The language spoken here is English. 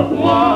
of